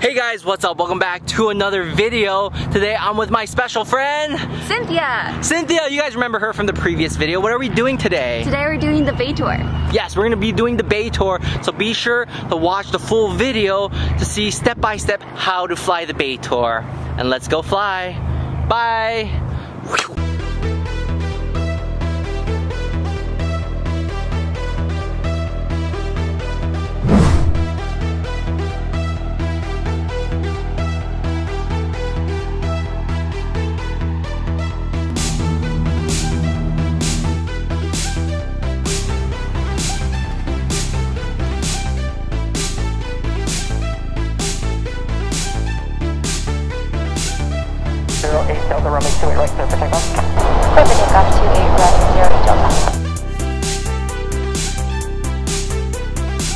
Hey guys, what's up? Welcome back to another video. Today I'm with my special friend, Cynthia. Cynthia. You guys remember her from the previous video. What are we doing today? Today we're doing the Bay Tour. Yes, we're gonna be doing the Bay Tour, so be sure to watch the full video to see step by step how to fly the Bay Tour. And let's go fly. Bye. Delta runway two eight right clear for takeoff. Clear for takeoff to 8 right, 0 Delta.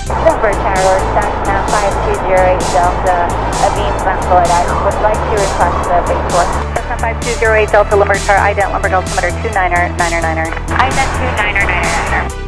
Denver Tower, Cessna 5208 Delta, Aviv Florida. Would like to request the big tour. Cessna 5208 Delta Lumber Car, ident Lindbergh altimeter 29er, 9er, 9er. Ident 29er, 9er, 9er.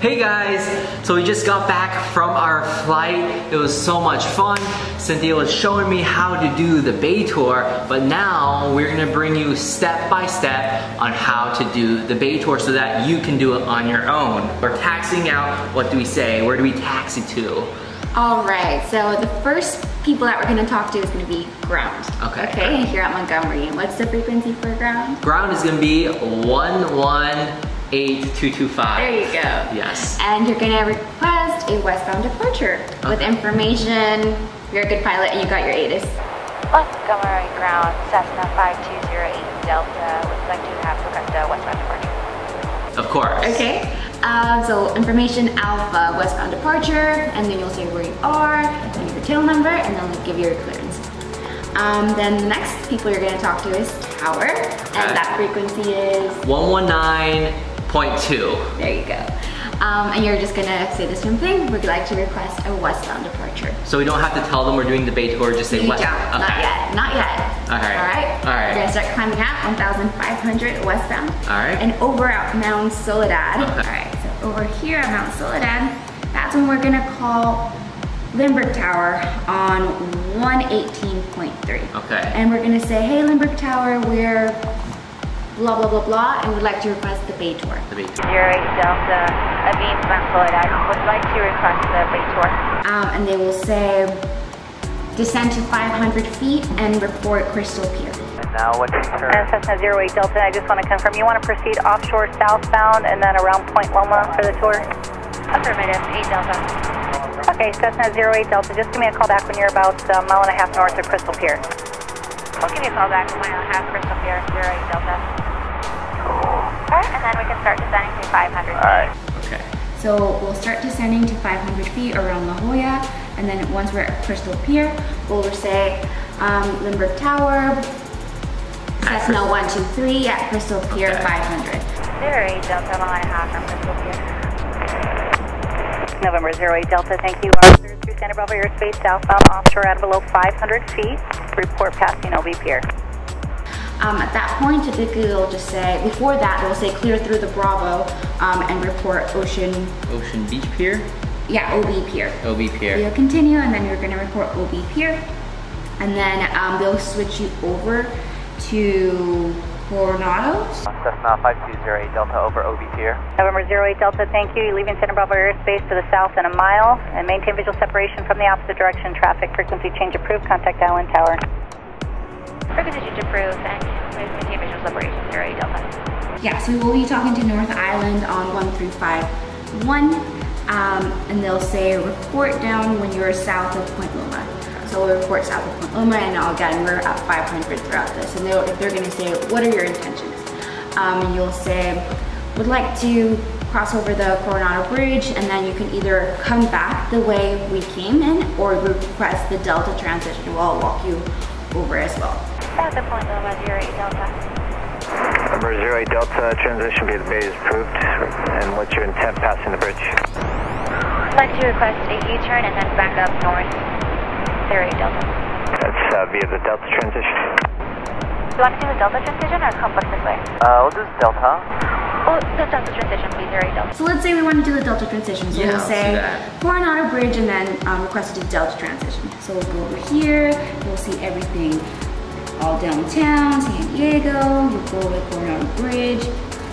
Hey guys, so we just got back from our flight. It was so much fun. Cynthia was showing me how to do the Bay Tour, but now we're gonna bring you step by step on how to do the Bay Tour so that you can do it on your own. We're taxiing out, what do we say? Where do we taxi to? All right, so the first people that we're gonna talk to is gonna be ground. Okay. Okay, here at Montgomery. And what's the frequency for ground? Ground is gonna be 118225. There you go. Yes. And you're gonna request a westbound departure with information. You're a good pilot and you got your ATIS. Montgomery ground, Cessna 5208 Delta. Would like to have request a westbound departure. Of course. Okay. Um, so information alpha westbound departure, and then you'll say where you are, and your tail number, and then we'll give you your clearance. Um, then the next people you're gonna talk to is tower, and that frequency is 119.2. there you go. Um, and you're just gonna say the same thing. We'd like to request a westbound departure. So we don't have to tell them we're doing the Bay Tour, just say You west. don't, not yet, not yet. All right. All right. All right. We're gonna start climbing out 1,500 westbound. All right. And over at Mount Soledad. Okay. All right. So over here at Mount Soledad, that's when we're gonna call Lindbergh Tower on 118.3. Okay. And we're gonna say, hey Lindbergh Tower, we're blah blah blah blah, and we'd like to request the Bay Tour. The Bay Tour. Zero eight Delta, Aviv Florida. Would like to request the Bay Tour. Um, and they will say, descend to 500 feet and report Crystal Pier. And now what's your turn? And Cessna 08 Delta, I just want to confirm, you want to proceed offshore southbound and then around Point Loma for the tour? Affirmative, 8 Delta. Okay, Cessna 08 Delta, just give me a call back when you're about a mile and a half north of Crystal Pier. We'll give you a call back when I have Crystal Pier, 08 Delta. Alright, and then we can start descending to 500 Alright. Okay. So we'll start descending to 500 feet around La Jolla, and then once we're at Crystal Pier, we'll say um, Lindbergh Tower, Cessna 123 at Crystal Pier Okay. 500. 08 Delta, mile and a half from Crystal Pier. November 08 Delta, thank you. Are clear through Santa Barbara airspace southbound offshore at below 500 feet. Report passing OB Pier. Um, at that point, typically they'll just say, before that, they'll say clear through the Bravo um, and report Ocean, Ocean Beach Pier? yeah, OB Pier. OB Pier. You'll continue and then you're gonna report OB Pier. And then um, they'll switch you over to Coronados. Cessna 5208 Delta over OB Pier. November 08 Delta, thank you. You're leaving Santa Barbara airspace to the south in a mile and maintain visual separation from the opposite direction. Traffic frequency change approved. Contact Island Tower. Change approved, and visual separation, 08 Delta. Yeah, so we will be talking to North Island on 1351. Um, and they'll say report down when you're south of Point Loma. so we'll report south of Point Loma, and now again, we're at 500 throughout this. And they're, they're gonna say, what are your intentions? Um, you'll say, would like to cross over the Coronado Bridge, and then you can either come back the way we came in, or request the Delta transition. We'll walk you over as well. South of Point Loma, 08 Delta. Number 08 Delta, transition via the bay is approved. And what's your intent passing the bridge? I'd like to request a U-turn and then back up north, 08 Delta. That's uh, via the Delta transition. Do you want to do the Delta transition or complex this way? Uh, we'll do Delta. Oh, the Delta transition, please, 08 Delta. So let's say we want to do the Delta transition. So Yeah, we'll let's do say that. Coronado Bridge and then um, request to do Delta transition. So we'll go over here, we'll see everything all downtown, San Diego, we'll go over the Coronado Bridge.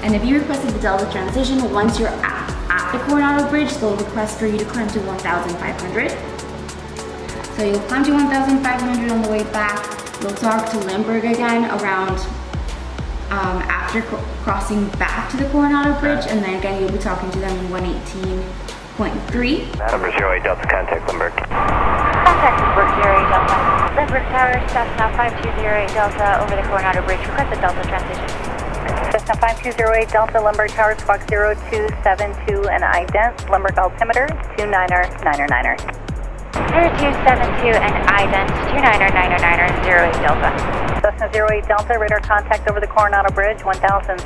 And if you requested the Delta transition, once you're at, at the Coronado Bridge, they'll request for you to climb to 1,500. So you'll climb to 1,500 on the way back. You'll talk to Lindbergh again around um, after cro- crossing back to the Coronado Bridge, and then again you'll be talking to them in 118.3. Number 08 Delta, contact Lindbergh. Contact Lindbergh 08 Delta. Lindbergh Tower, Cessna 5208 Delta over the Coronado Bridge. Request a Delta transition. Cessna 5208 Delta, Lindbergh Tower, Squawk 0272 and ident, Lindbergh altimeter 299er. 0272 and ident 299er 08 Delta. Cessna 08 Delta, radar contact over the Coronado Bridge, 1,600,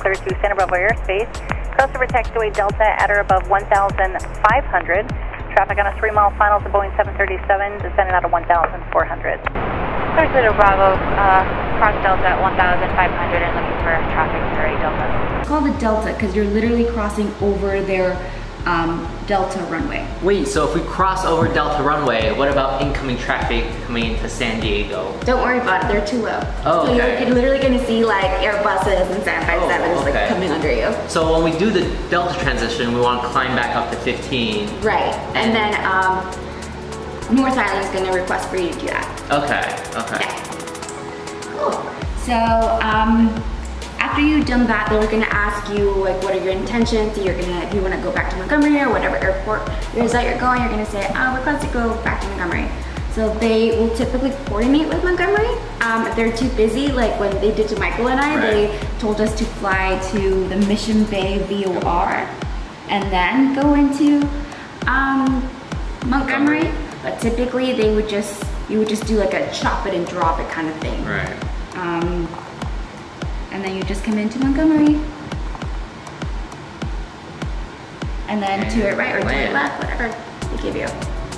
clear to Santa Barbara airspace. Crossover taxiway Delta at or above 1,500. Traffic on a three-mile final to Boeing 737, descending out of 1,400. Clear to Bravo, uh, cross Delta at 1500 and looking for traffic 08 Delta. It's called the Delta because you're literally crossing over their um, Delta runway. Wait, so if we cross over Delta runway, what about incoming traffic coming into San Diego? Don't worry about it, they're too low. Oh, so okay. you're literally gonna see like Airbuses and 757s Oh, okay. like coming under you. So when we do the Delta transition, we want to climb back up to 15. Right, and then um, North Island is gonna request for you to do that. Okay, okay. Yeah. Cool. So um, after you've done that, they're gonna ask you like, what are your intentions? You're gonna, if you wanna go back to Montgomery or whatever airport it is that you're going, you're gonna say, I request to go back to Montgomery. So they will typically coordinate with Montgomery. Um, if they're too busy, like when they did to Michael and I, Right. they told us to fly to the Mission Bay VOR and then go into um, Montgomery. Montgomery. But typically they would just, you would just do like a chop it and drop it kind of thing. Right. Um, and then you just come into Montgomery. And then to it right or to it left, whatever they give you.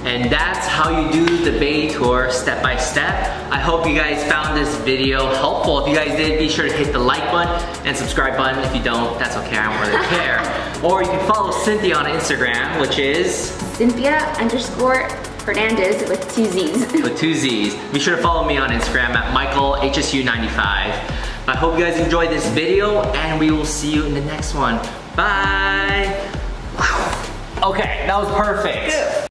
And that's how you do the Bay Tour step by step. I hope you guys found this video helpful. If you guys did, be sure to hit the like button and subscribe button. If you don't, that's okay, I don't really care. Or you can follow Cynthia on Instagram, which is Cynthia underscore Hernandez with two Z's. with two Z's. Be sure to follow me on Instagram at MichaelHSU95. I hope you guys enjoyed this video and we will see you in the next one. Bye. Okay, that was perfect.